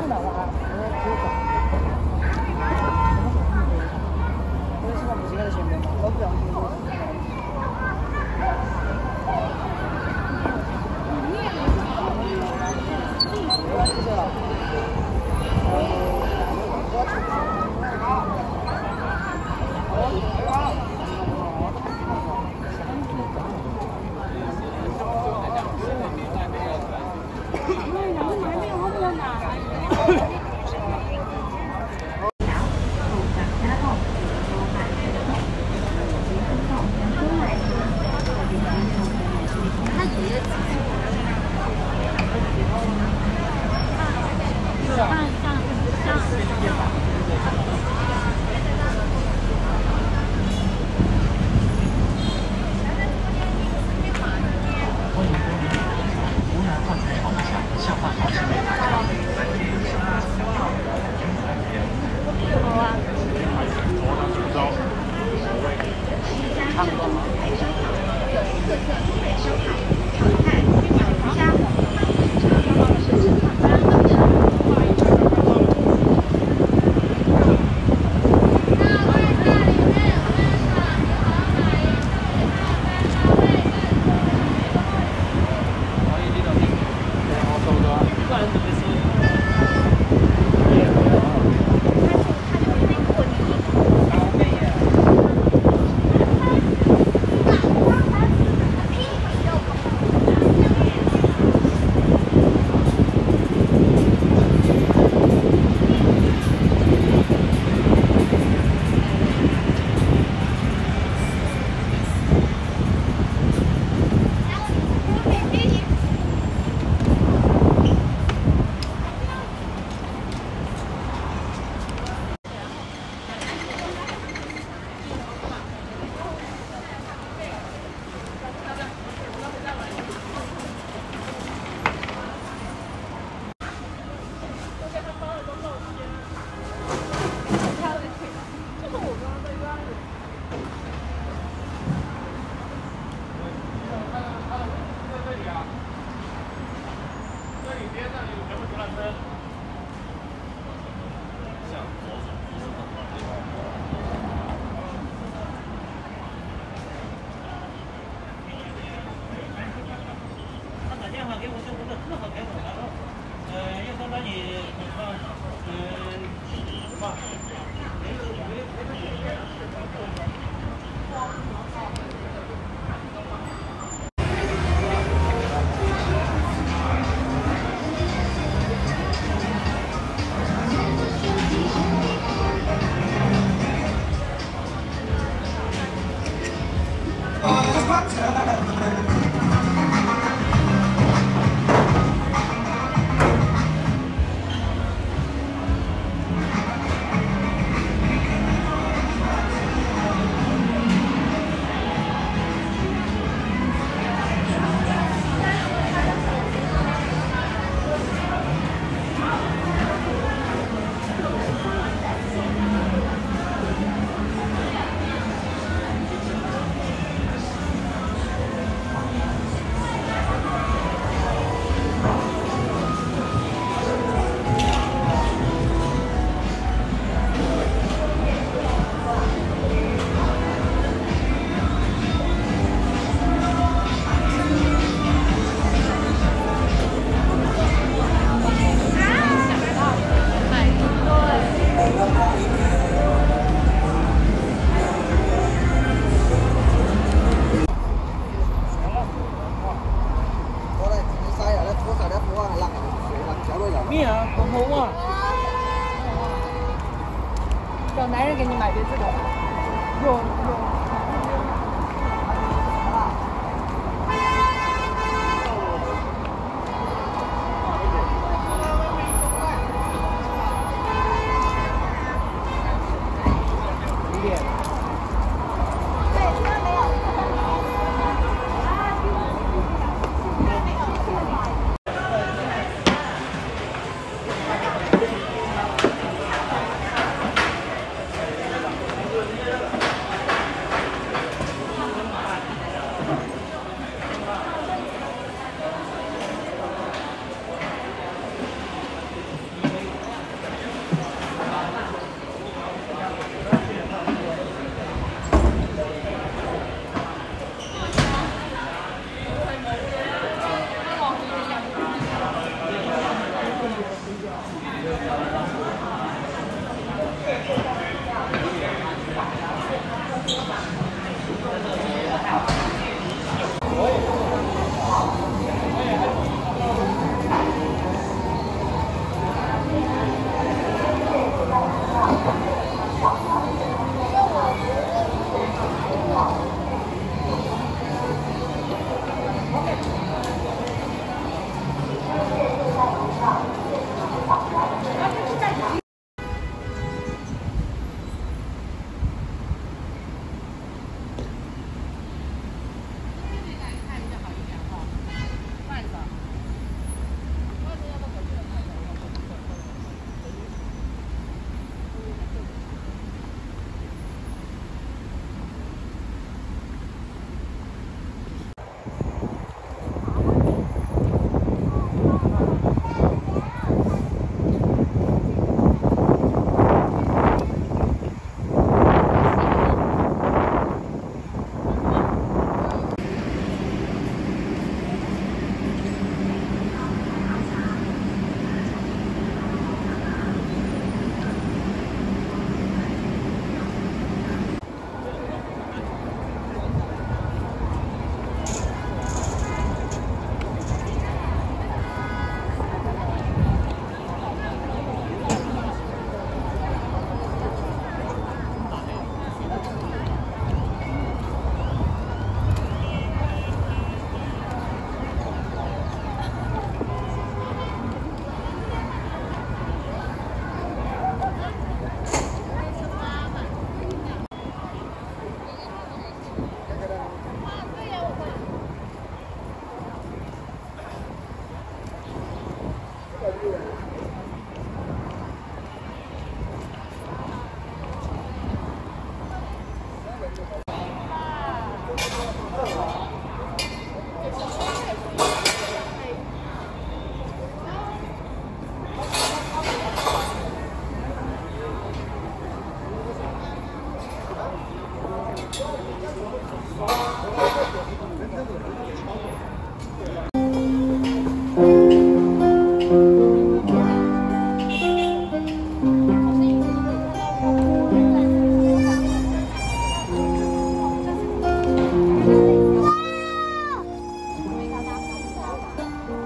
不能啊。は体が名啊，找男人给你买别自个，用用。